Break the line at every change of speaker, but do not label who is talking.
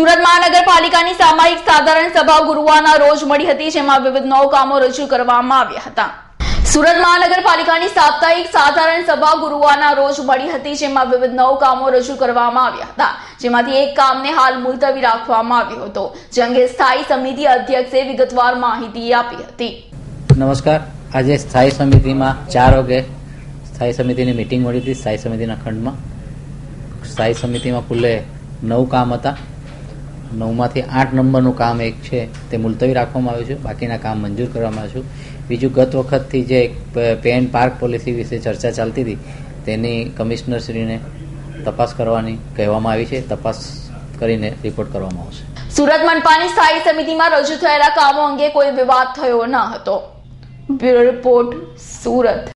સુરત મહાનગરપાલિકાની સામાયિક સાધારણ સભા ગુરુવારના રોજ મળી હતી, જેમાં વિવિધ નવ કામો રજૂ કરવામાં આવ્યા હતા. સુરત મહાનગરપાલિકાની સાપ્તાહિક સાધારણ સભા ગુરુવારના રોજ મળી હતી, જેમાં વિવિધ નવ કામો રજૂ કરવામાં આવ્યા હતા. જેમાંથી એક કામને હાલ મુલતવી રાખવામાં આવ્યો હતો, જે અંગે સ્થાયી સમિતિ અધ્યક્ષે વિગતવાર માહિતી આપી હતી.
નમસ્કાર. આજે સ્થાયી સમિતિમાં ચાર વાગે સ્થાયી સમિતિની મિટિંગ મળી હતી, સ્થાયી સમિતિના ખંડમાં. સ્થાયી સમિતિમાં કુલ્લે નવ કામ હતા. નવમાંથી આઠ નંબરનું કામ એક છે, તે મુલતવી રાખવામાં આવ્યું છે, બાકીના કામ મંજૂર કરવામાં આવ્યું બીજું, ગત વખતથી જે પેન પાર્ક પોલિસી વિશે ચર્ચા ચાલતી હતી, તેની કમિશનરશ્રીને તપાસ કરવાની કહેવામાં આવી છે, તપાસ કરીને રિપોર્ટ કરવામાં આવશે.
સુરત મનપાની સ્થાયી સમિતિમાં રજૂ થયેલા કામો અંગે કોઈ વિવાદ થયો ન હતો. Bureau report, Surat.